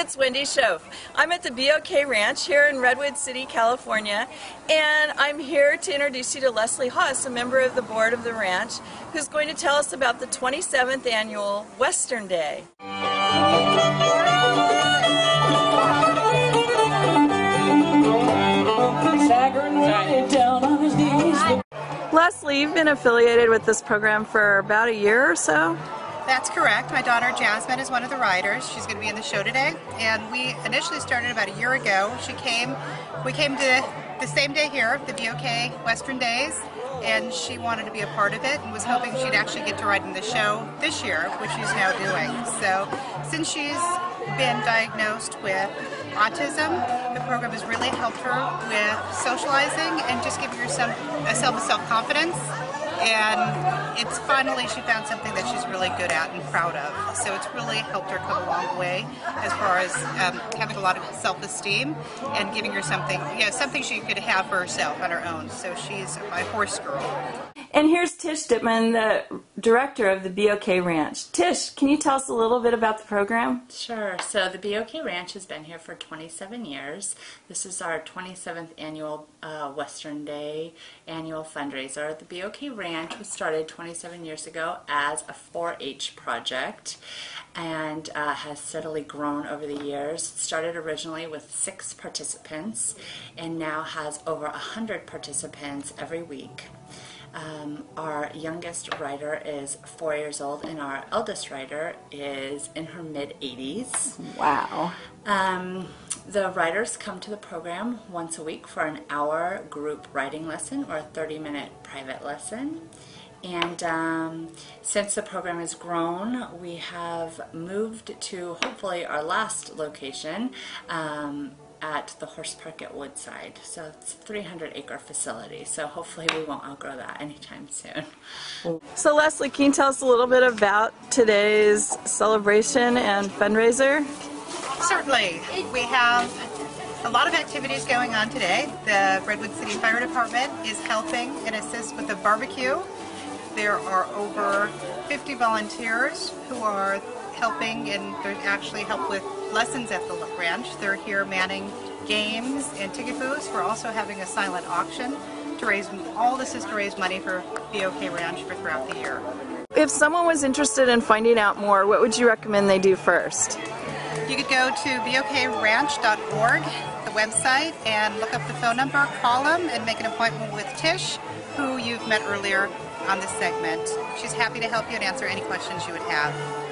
It's Wende Schoof. I'm at the BOK Ranch here in Redwood City, California, and I'm here to introduce you to Leslie Haas, a member of the board of the ranch, who's going to tell us about the 27th annual Western Day. Leslie, you've been affiliated with this program for about a year or so. That's correct. My daughter Jasmine is one of the riders. She's going to be in the show today. And we initially started about a year ago. She came, we came to the same day here, the BOK Western Days, and she wanted to be a part of it and was hoping she'd actually get to ride in the show this year, which she's now doing. So since she's been diagnosed with autism, the program has really helped her with socializing and just giving her some a self self-confidence and it's finally she found something that she's really good at and proud of. So it's really helped her come a long way as far as um, having a lot of self-esteem and giving her something, yeah, something she could have for herself on her own. So she's my horse girl. And here's Tish Dittman, the director of the BOK Ranch. Tish, can you tell us a little bit about the program? Sure. So the BOK Ranch has been here for 27 years. This is our 27th annual uh, Western Day annual fundraiser. The BOK Ranch was started 27 years ago as a 4-H project and uh, has steadily grown over the years. It started originally with six participants and now has over 100 participants every week. Um, our youngest rider is four years old, and our eldest rider is in her mid 80s. Wow. Um, the riders come to the program once a week for an hour group riding lesson or a 30 minute private lesson. And um, since the program has grown, we have moved to hopefully our last location um, at the horse park at Woodside. So it's a 300 acre facility. So hopefully we won't outgrow that anytime soon. So Leslie, can you tell us a little bit about today's celebration and fundraiser? Certainly. We have a lot of activities going on today. The Redwood City Fire Department is helping and assist with the barbecue. There are over 50 volunteers who are helping and they're actually help with lessons at the ranch. They're here manning games and ticket booths. We're also having a silent auction to raise, all this is to raise money for BOK Ranch for throughout the year. If someone was interested in finding out more, what would you recommend they do first? You could go to bokranch.org, the website, and look up the phone number, call them, and make an appointment with Tish, who you've met earlier on this segment. She's happy to help you and answer any questions you would have.